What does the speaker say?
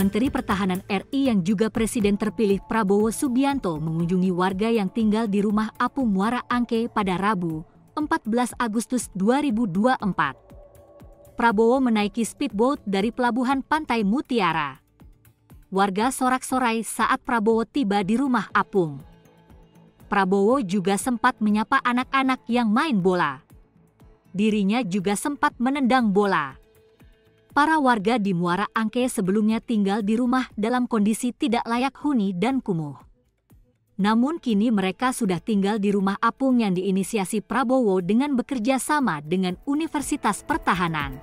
Menteri Pertahanan RI yang juga Presiden terpilih Prabowo Subianto mengunjungi warga yang tinggal di rumah Apung Muara Angke pada Rabu, 14 Agustus 2024. Prabowo menaiki speedboat dari pelabuhan Pantai Mutiara. Warga sorak-sorai saat Prabowo tiba di rumah Apung. Prabowo juga sempat menyapa anak-anak yang main bola. Dirinya juga sempat menendang bola. Para warga di Muara Angke sebelumnya tinggal di rumah dalam kondisi tidak layak huni dan kumuh. Namun kini mereka sudah tinggal di rumah apung yang diinisiasi Prabowo dengan bekerja sama dengan Universitas Pertahanan.